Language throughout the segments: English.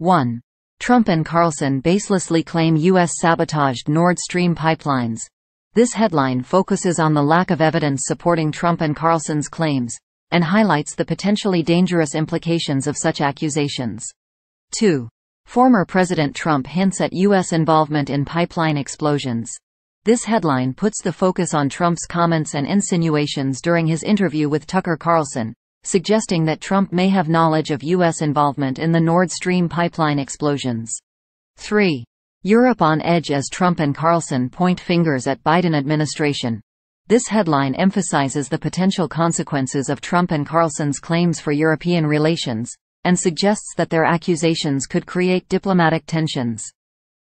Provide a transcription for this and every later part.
1. Trump and Carlson baselessly claim U.S. sabotaged Nord Stream pipelines. This headline focuses on the lack of evidence supporting Trump and Carlson's claims, and highlights the potentially dangerous implications of such accusations. 2. Former President Trump hints at U.S. involvement in pipeline explosions. This headline puts the focus on Trump's comments and insinuations during his interview with Tucker Carlson, suggesting that Trump may have knowledge of U.S. involvement in the Nord Stream pipeline explosions. 3. Europe on edge as Trump and Carlson point fingers at Biden administration. This headline emphasizes the potential consequences of Trump and Carlson's claims for European relations, and suggests that their accusations could create diplomatic tensions.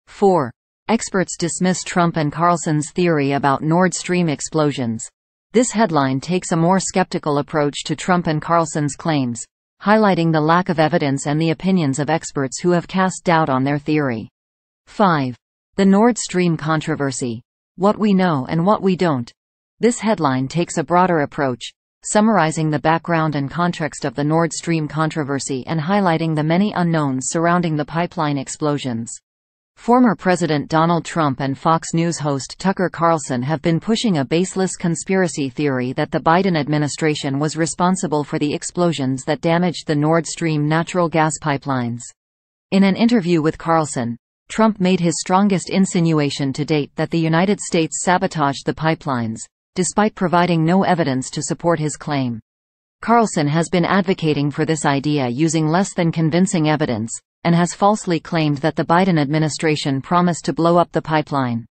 4. Experts dismiss Trump and Carlson's theory about Nord Stream explosions. This headline takes a more skeptical approach to Trump and Carlson's claims, highlighting the lack of evidence and the opinions of experts who have cast doubt on their theory. 5. The Nord Stream controversy. What we know and what we don't. This headline takes a broader approach, summarizing the background and context of the Nord Stream controversy and highlighting the many unknowns surrounding the pipeline explosions. Former President Donald Trump and Fox News host Tucker Carlson have been pushing a baseless conspiracy theory that the Biden administration was responsible for the explosions that damaged the Nord Stream natural gas pipelines. In an interview with Carlson, Trump made his strongest insinuation to date that the United States sabotaged the pipelines, despite providing no evidence to support his claim. Carlson has been advocating for this idea using less than convincing evidence, and has falsely claimed that the Biden administration promised to blow up the pipeline.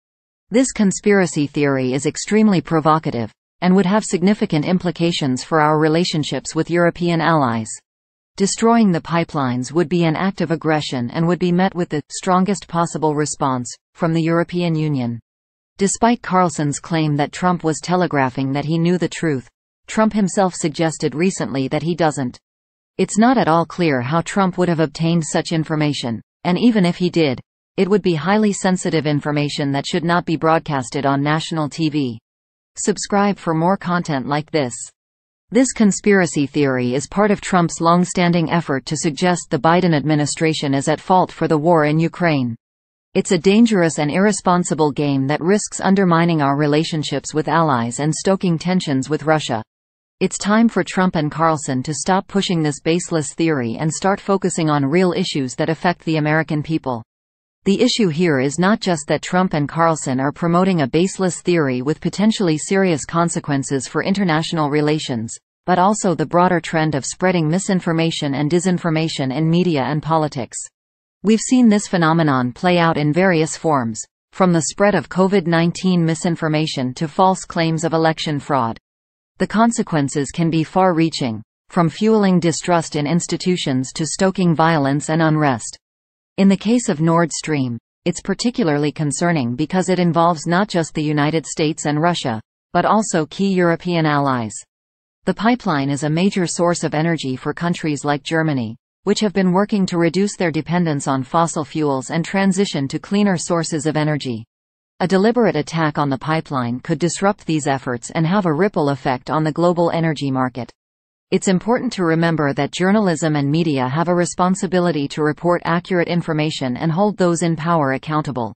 This conspiracy theory is extremely provocative, and would have significant implications for our relationships with European allies. Destroying the pipelines would be an act of aggression and would be met with the strongest possible response from the European Union. Despite Carlson's claim that Trump was telegraphing that he knew the truth, Trump himself suggested recently that he doesn't. It's not at all clear how Trump would have obtained such information, and even if he did, it would be highly sensitive information that should not be broadcasted on national TV. Subscribe for more content like this. This conspiracy theory is part of Trump's long-standing effort to suggest the Biden administration is at fault for the war in Ukraine. It's a dangerous and irresponsible game that risks undermining our relationships with allies and stoking tensions with Russia. It's time for Trump and Carlson to stop pushing this baseless theory and start focusing on real issues that affect the American people. The issue here is not just that Trump and Carlson are promoting a baseless theory with potentially serious consequences for international relations, but also the broader trend of spreading misinformation and disinformation in media and politics. We've seen this phenomenon play out in various forms, from the spread of COVID-19 misinformation to false claims of election fraud. The consequences can be far-reaching, from fueling distrust in institutions to stoking violence and unrest. In the case of Nord Stream, it's particularly concerning because it involves not just the United States and Russia, but also key European allies. The pipeline is a major source of energy for countries like Germany, which have been working to reduce their dependence on fossil fuels and transition to cleaner sources of energy. A deliberate attack on the pipeline could disrupt these efforts and have a ripple effect on the global energy market. It's important to remember that journalism and media have a responsibility to report accurate information and hold those in power accountable.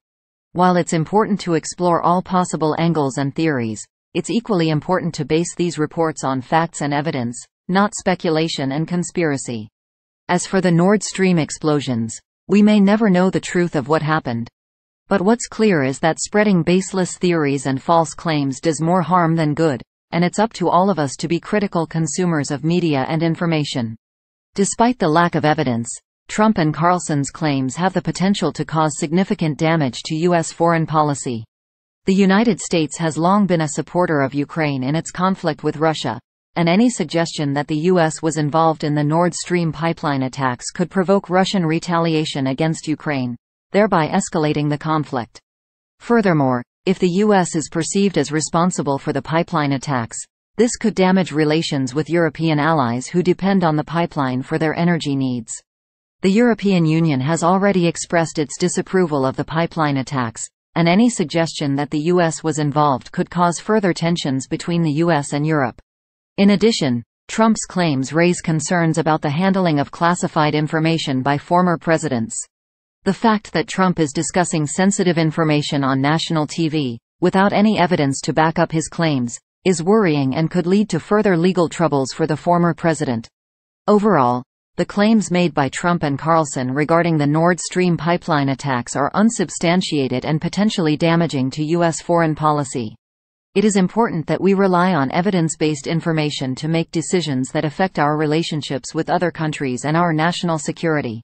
While it's important to explore all possible angles and theories, it's equally important to base these reports on facts and evidence, not speculation and conspiracy. As for the Nord Stream explosions, we may never know the truth of what happened. But what's clear is that spreading baseless theories and false claims does more harm than good, and it's up to all of us to be critical consumers of media and information. Despite the lack of evidence, Trump and Carlson's claims have the potential to cause significant damage to U.S. foreign policy. The United States has long been a supporter of Ukraine in its conflict with Russia, and any suggestion that the U.S. was involved in the Nord Stream pipeline attacks could provoke Russian retaliation against Ukraine, thereby escalating the conflict. Furthermore, if the U.S. is perceived as responsible for the pipeline attacks, this could damage relations with European allies who depend on the pipeline for their energy needs. The European Union has already expressed its disapproval of the pipeline attacks, and any suggestion that the U.S. was involved could cause further tensions between the U.S. and Europe. In addition, Trump's claims raise concerns about the handling of classified information by former presidents. The fact that Trump is discussing sensitive information on national TV, without any evidence to back up his claims, is worrying and could lead to further legal troubles for the former president. Overall, the claims made by Trump and Carlson regarding the Nord Stream pipeline attacks are unsubstantiated and potentially damaging to U.S. foreign policy. It is important that we rely on evidence-based information to make decisions that affect our relationships with other countries and our national security.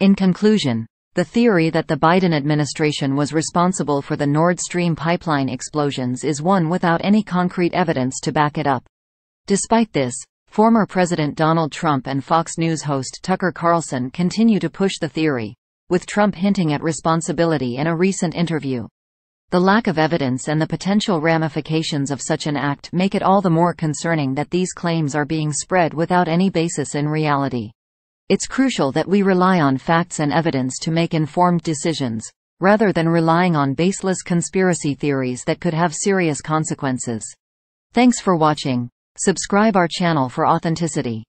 In conclusion, the theory that the Biden administration was responsible for the Nord Stream pipeline explosions is one without any concrete evidence to back it up. Despite this, former President Donald Trump and Fox News host Tucker Carlson continue to push the theory, with Trump hinting at responsibility in a recent interview. The lack of evidence and the potential ramifications of such an act make it all the more concerning that these claims are being spread without any basis in reality. It's crucial that we rely on facts and evidence to make informed decisions, rather than relying on baseless conspiracy theories that could have serious consequences. Thanks for watching. Subscribe our channel for authenticity.